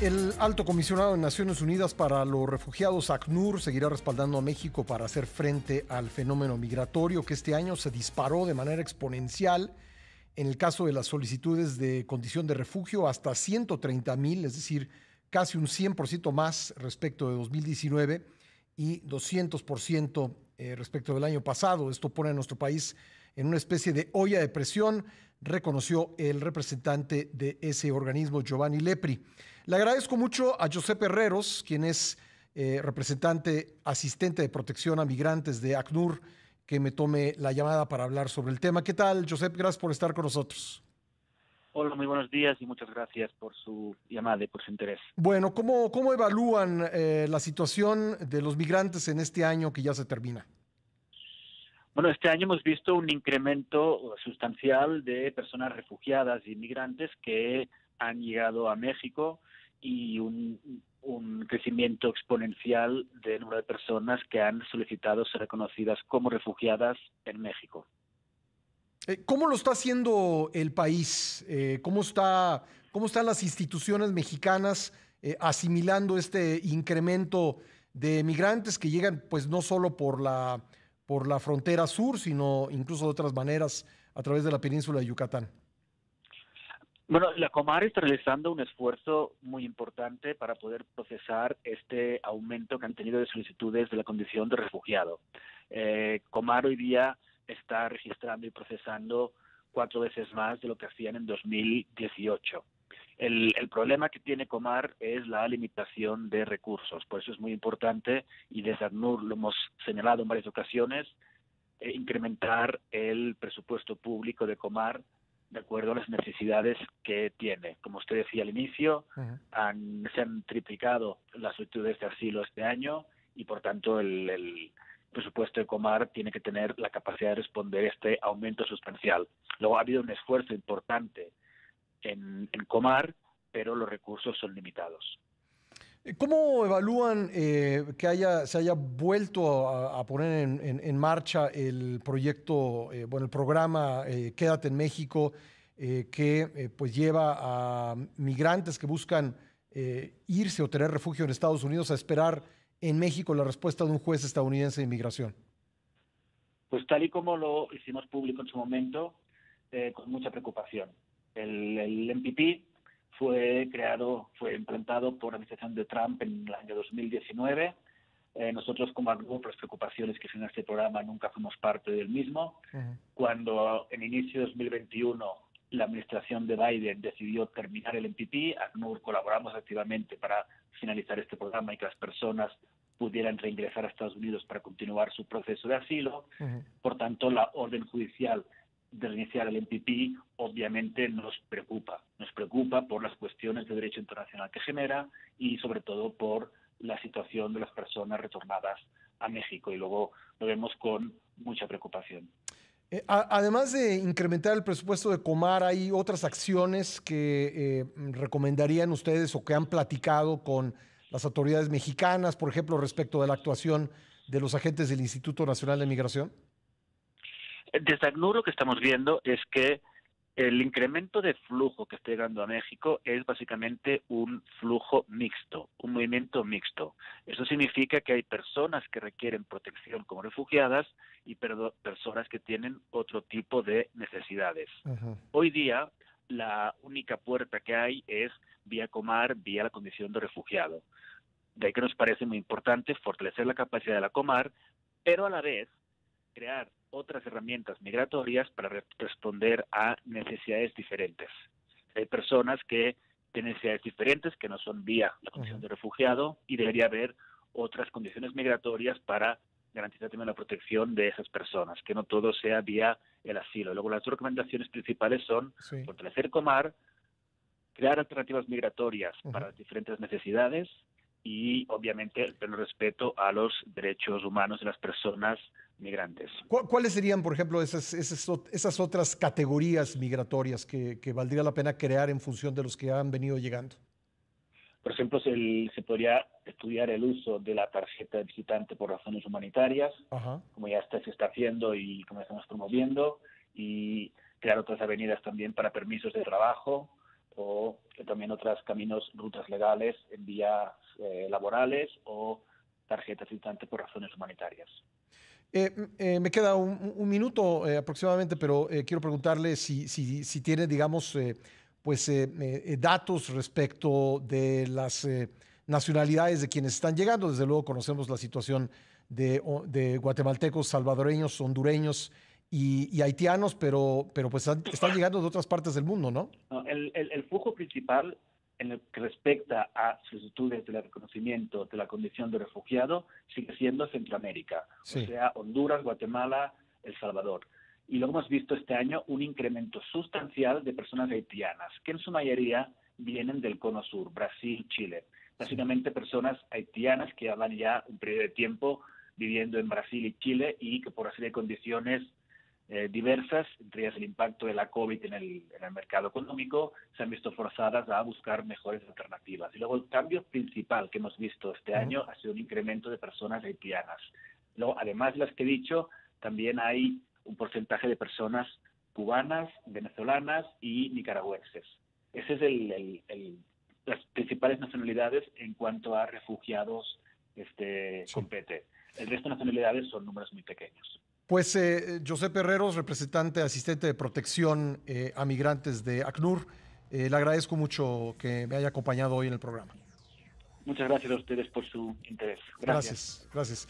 El alto comisionado de Naciones Unidas para los Refugiados, ACNUR, seguirá respaldando a México para hacer frente al fenómeno migratorio que este año se disparó de manera exponencial. En el caso de las solicitudes de condición de refugio, hasta 130 mil, es decir, casi un 100% más respecto de 2019 y 200% eh, respecto del año pasado. Esto pone a nuestro país en una especie de olla de presión, reconoció el representante de ese organismo, Giovanni Lepri. Le agradezco mucho a Josep Herreros, quien es eh, representante asistente de protección a migrantes de ACNUR, que me tome la llamada para hablar sobre el tema. ¿Qué tal, Josep? Gracias por estar con nosotros. Hola, muy buenos días y muchas gracias por su llamada y por su interés. Bueno, ¿cómo, cómo evalúan eh, la situación de los migrantes en este año que ya se termina? Bueno, este año hemos visto un incremento sustancial de personas refugiadas y migrantes que han llegado a México y un, crecimiento exponencial del número de personas que han solicitado ser reconocidas como refugiadas en México. Eh, ¿Cómo lo está haciendo el país? Eh, ¿Cómo, está, ¿Cómo están las instituciones mexicanas eh, asimilando este incremento de migrantes que llegan pues no solo por la, por la frontera sur, sino incluso de otras maneras a través de la península de Yucatán? Bueno, la Comar está realizando un esfuerzo muy importante para poder procesar este aumento que han tenido de solicitudes de la condición de refugiado. Eh, Comar hoy día está registrando y procesando cuatro veces más de lo que hacían en 2018. El, el, problema que tiene Comar es la limitación de recursos. Por eso es muy importante, y desde ACNUR lo hemos señalado en varias ocasiones, eh, incrementar el presupuesto público de Comar de acuerdo a las necesidades que tiene. Como usted decía al inicio, han, se han triplicado las solicitudes de asilo este año y por tanto el, presupuesto de Comar tiene que tener la capacidad de responder a este aumento sustancial. Luego ha habido un esfuerzo importante en, Comar, pero los recursos son limitados. ¿Cómo evalúan eh, que haya, se haya vuelto a, poner en, marcha el proyecto, eh, bueno, el programa eh, Quédate en México, que pues lleva a migrantes que buscan irse o tener refugio en Estados Unidos a esperar en México la respuesta de un juez estadounidense de inmigración? Pues tal y como lo hicimos público en su momento, con mucha preocupación. El, el MPP fue creado, fue implantado por la administración de Trump en el año 2019. Eh, nosotros, como grupo, las preocupaciones que en este programa, nunca fuimos parte del mismo. Cuando en inicio de 2021 la administración de Biden decidió terminar el MPP, ACNUR colaboramos activamente para finalizar este programa y que las personas pudieran reingresar a Estados Unidos para continuar su proceso de asilo. Por tanto, la orden judicial de reiniciar el MPP obviamente nos preocupa. Nos preocupa por las cuestiones de derecho internacional que genera y sobre todo por la situación de las personas retornadas a México y luego lo vemos con mucha preocupación. Eh, además de incrementar el presupuesto de Comar, ¿hay otras acciones que eh, recomendarían ustedes o que han platicado con las autoridades mexicanas, por ejemplo, respecto de la actuación de los agentes del Instituto Nacional de Migración? Desde ACNUR lo que estamos viendo es que el incremento de flujo que está llegando a México es básicamente un flujo mixto, un movimiento mixto. Eso significa que hay personas que requieren protección como refugiadas y personas que tienen otro tipo de necesidades. Hoy día la única puerta que hay es vía Comar, vía la condición de refugiado. De ahí que nos parece muy importante fortalecer la capacidad de la Comar, pero a la vez crear otras herramientas migratorias para responder a necesidades diferentes. Hay personas que tienen necesidades diferentes que no son vía la condición de refugiado y debería haber otras condiciones migratorias para garantizar también la protección de esas personas, que no todo sea vía el asilo. Luego las recomendaciones principales son fortalecer Comar, crear alternativas migratorias para las diferentes necesidades y obviamente el pleno respeto a los derechos humanos de las personas migrantes. ¿Cuáles serían, por ejemplo, esas, esas, otras categorías migratorias que, valdría la pena crear en función de los que han venido llegando? Por ejemplo, se, se podría estudiar el uso de la tarjeta de visitante por razones humanitarias, como ya está, se está haciendo y como estamos promoviendo, y crear otras avenidas también para permisos de trabajo, o también otros caminos, rutas legales en vías eh, laborales o tarjetas instantes por razones humanitarias. Eh, eh, me queda un, minuto aproximadamente, pero quiero preguntarle si, si, si tiene, digamos, pues datos respecto de las nacionalidades de quienes están llegando. Desde luego conocemos la situación de, de guatemaltecos, salvadoreños, hondureños y, haitianos, pero, pero pues están llegando de otras partes del mundo, ¿no? el, el, flujo principal en lo que respecta a solicitudes de reconocimiento de la condición de refugiado sigue siendo Centroamérica, o sea, Honduras, Guatemala, El Salvador. Y lo hemos visto este año un incremento sustancial de personas haitianas, que en su mayoría vienen del cono sur, Brasil, Chile. Básicamente personas haitianas que llevan ya un periodo de tiempo viviendo en Brasil y Chile y que por así de condiciones eh, diversas, entre ellas el impacto de la COVID en el, mercado económico, se han visto forzadas a buscar mejores alternativas. Y luego el cambio principal que hemos visto este año ha sido un incremento de personas haitianas. Luego, además de las que he dicho, también hay un porcentaje de personas cubanas, venezolanas y nicaragüenses. Ese es el, las principales nacionalidades en cuanto a refugiados este, compete. El resto de nacionalidades son números muy pequeños. Pues eh, José Herreros, representante asistente de protección eh, a migrantes de ACNUR, eh, le agradezco mucho que me haya acompañado hoy en el programa. Muchas gracias a ustedes por su interés. Gracias, gracias.